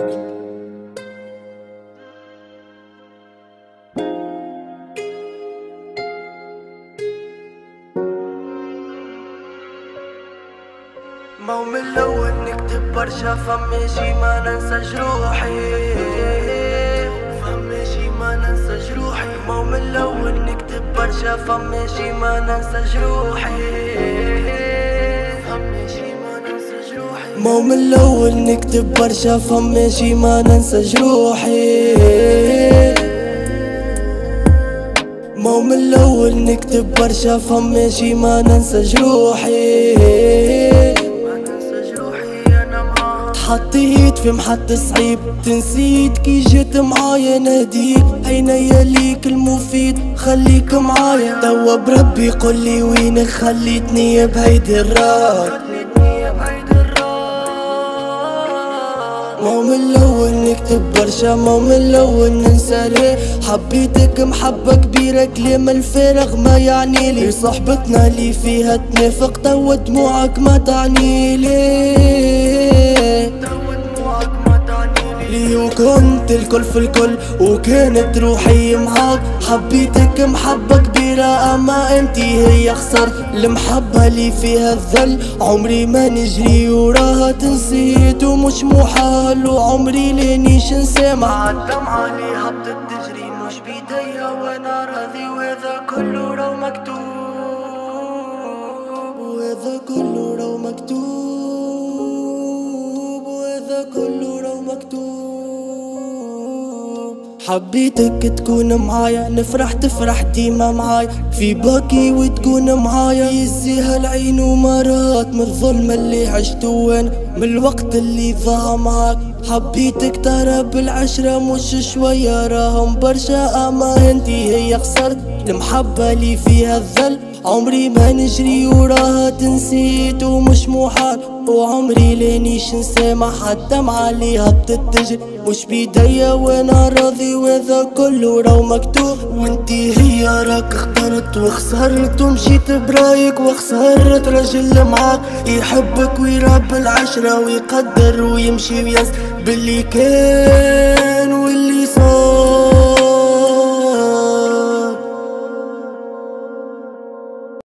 مو من نكتب برشا فمي شي ما ننسى جروحي. فمي شي ما ننسى جروحي. مو من نكتب برشا فمي شي ما ننسى جروحي. مو من الأول نكتب برشا فمي شي ما ننسى جروحي. مو من الأول نكتب برشا فمي شي ما ننسى جروحي. تحطيت في محط صعيب تنسيت كي جيت معايا ناديك عينيا ليك المفيد؟ خليك معايا. توا بربي قولي وينك خليتني بهيدي الراي. مو من الأول نكتب برشا مو من الأول ننسى ليه. حبيتك محبة كبيرة كلام الفارغ ما يعني لي. صحبتنا اللي فيها تنافق توا دموعك ما تعني لي. وكنت الكل في الكل وكانت روحي معاك حبيتك محبة كبيرة أما انتي هي خسرت المحبة اللي فيها الذل عمري ما نجري وراها تنسيت ومش محال وعمري لينيش نسامح الدمعة اللي هبطت تجري مش بيديا وأنا راضي وهذا كله رو مكتوب. وهذا كله رو مكتوب وهذا كله رو مكتوب. حبيتك تكون معايا نفرح تفرح ديما معايا. في باكي وتكون معايا. يزيها العين ومرات من الظلم اللي عشته وأنا من الوقت اللي ضاع معاك. حبيتك ترى بالعشرة مش شوية راهم برشا اما انتي هي خسرت المحبة اللي فيها الذل. عمري ما نجري وراها تنسيت ومش محال. وعمري لينيش نسامح الدمعة اللي هبطت تجري مش بيديا وأنا راضي وهذا كله رو مكتوب. وإنتي هي راك اخترت وخسرت ومشيت برايك وخسرت رجل معاك. يحبك ويرب العشرة ويقدر ويمشي وينسى باللي كان واللي